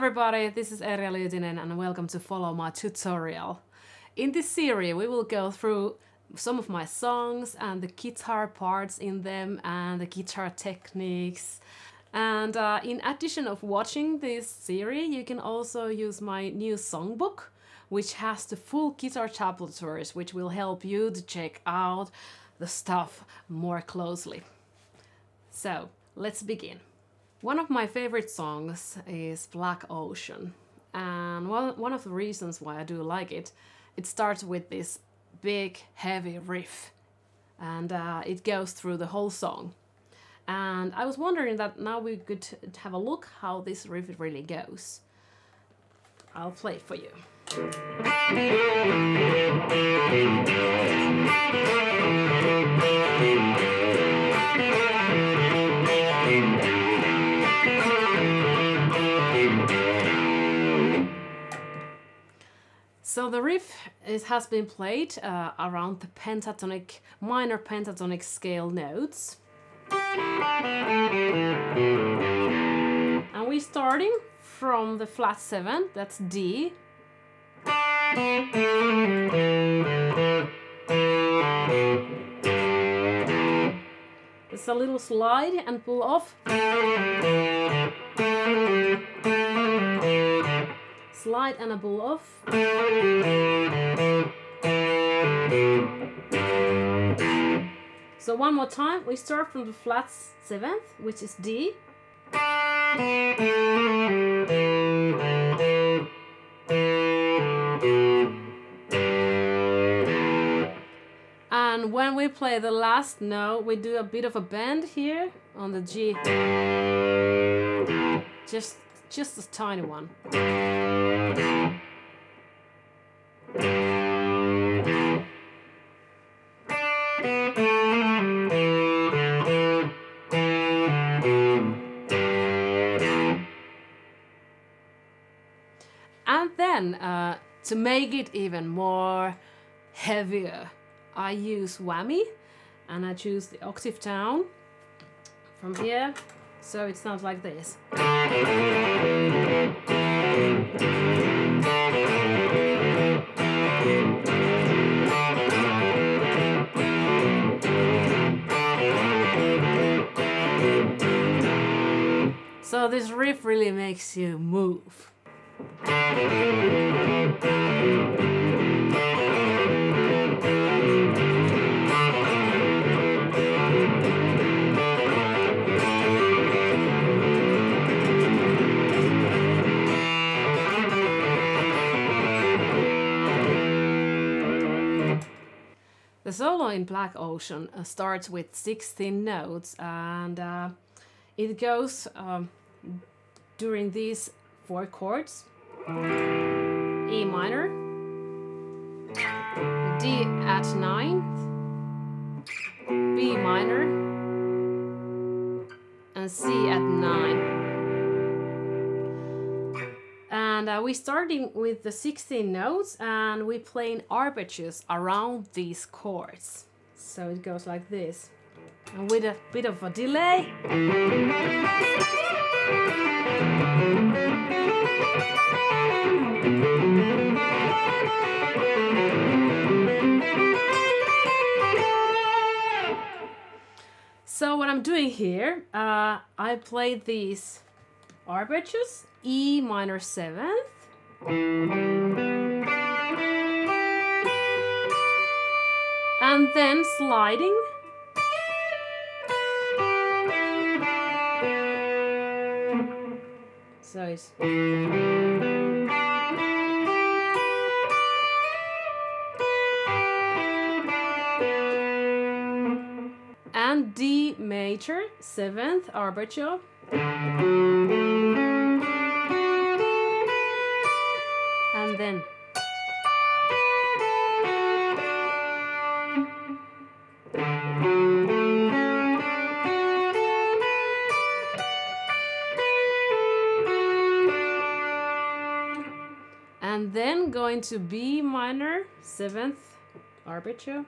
Everybody, this is Erja Lyytinen and welcome to follow my tutorial. In this series we will go through some of my songs and the guitar parts in them and the guitar techniques. And uh, in addition of watching this series, you can also use my new songbook, which has the full guitar tablatures, which will help you to check out the stuff more closely. So, let's begin. One of my favorite songs is Black Ocean. And one, one of the reasons why I do like it, it starts with this big, heavy riff. And uh, it goes through the whole song. And I was wondering that now we could have a look how this riff really goes. I'll play it for you. Is, has been played uh, around the pentatonic, minor pentatonic scale notes. And we're starting from the flat 7, that's D. It's a little slide and pull off slide and a pull off. So one more time, we start from the flat seventh, which is D. And when we play the last note, we do a bit of a bend here on the G. Just just a tiny one. And then, uh, to make it even more heavier, I use whammy and I choose the octave down from here so it sounds like this. Really makes you move. The solo in Black Ocean uh, starts with 16 notes and uh, it goes um, during these four chords E minor, D add ninth, B minor, and C add nine. And uh, we're starting with the 16 notes and we're playing arpeggios around these chords. So it goes like this. And with a bit of a delay. I'm doing here, uh, I play these arpeggios E minor seventh. And then sliding. So it's seventh arpeggio. And then and then going to B minor, seventh arpeggio.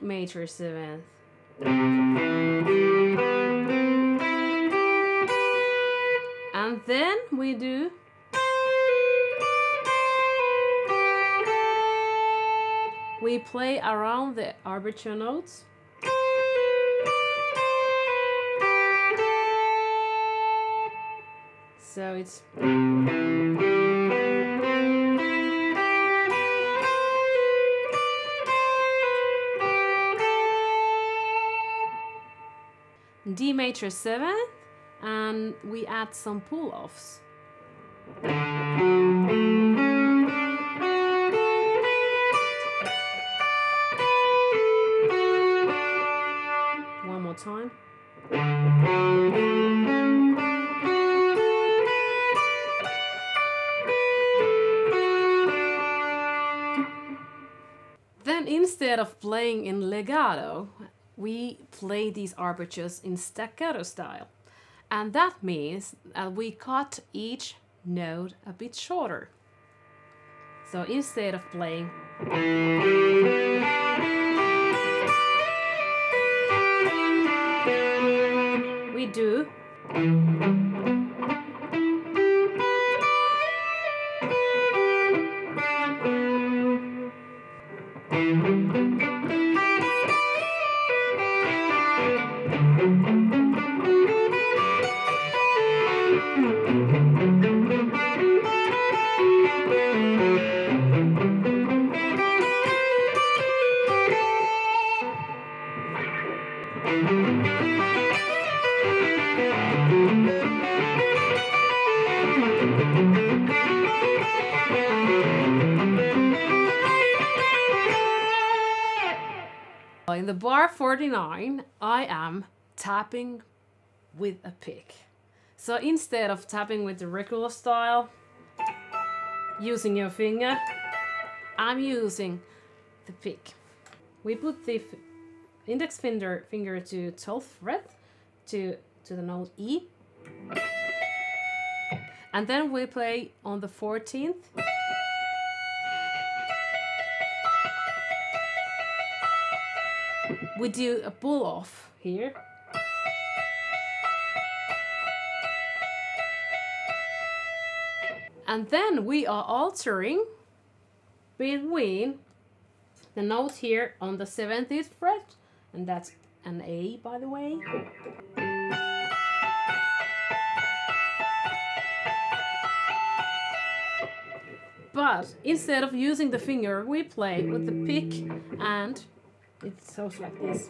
Major seventh. And then we do we play around the arpeggio notes. So it's major 7th and we add some pull-offs. One more time. Then instead of playing in legato, we play these arpeggios in staccato style. And that means that we cut each note a bit shorter. So instead of playing we do In the bar 49, I am tapping with a pick. So instead of tapping with the regular style, using your finger, I'm using the pick. We put the index finger finger to 12th fret to to the note E. And then we play on the 14th. We do a pull off here. And then we are altering between the note here on the 70th fret, and that's an A by the way. But instead of using the finger, we play with the pick and it sounds like this.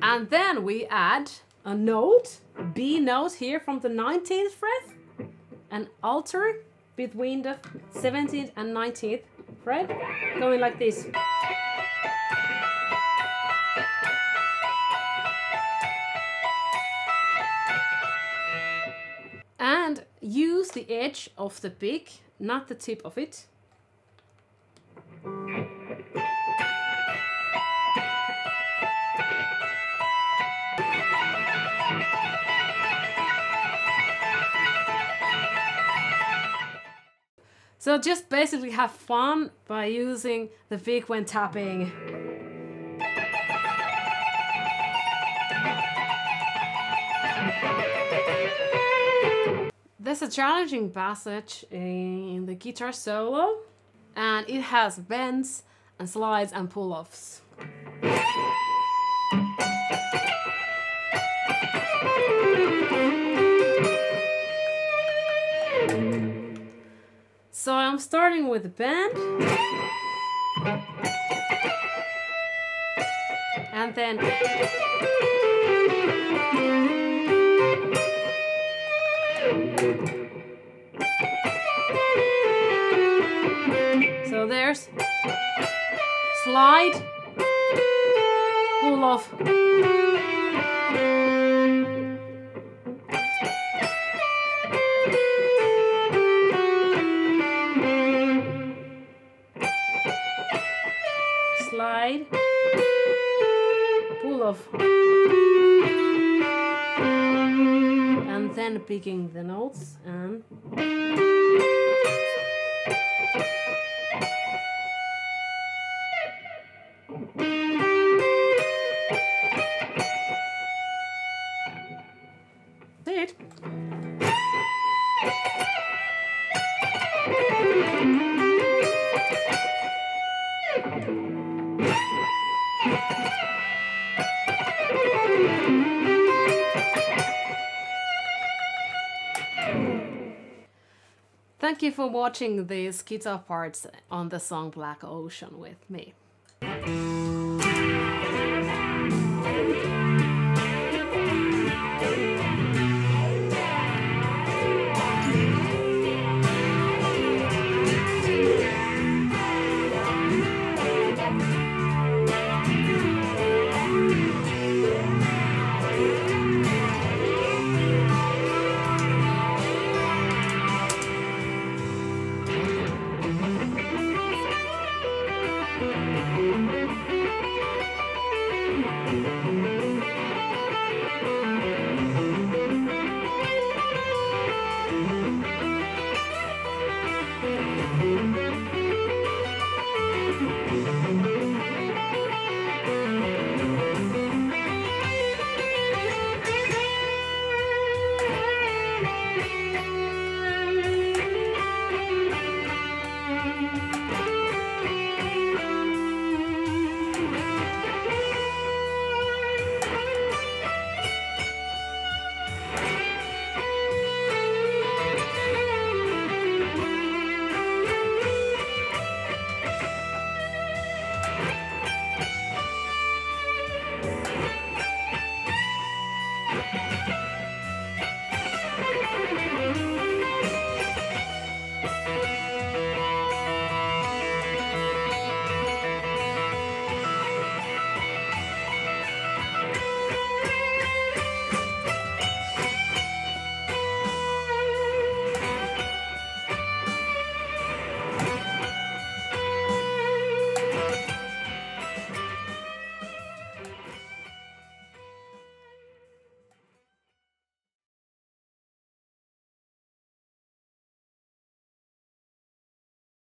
And then we add a note, B note here from the 19th fret, and alter between the 17th and 19th fret, going like this. Use the edge of the pick, not the tip of it. So just basically have fun by using the pick when tapping. There's a challenging passage in the guitar solo, and it has bends and slides and pull-offs. So I'm starting with the bend. And then So there's slide, pull off. Slide, pull off. Picking the notes and Thank you for watching these guitar parts on the song Black Ocean with me.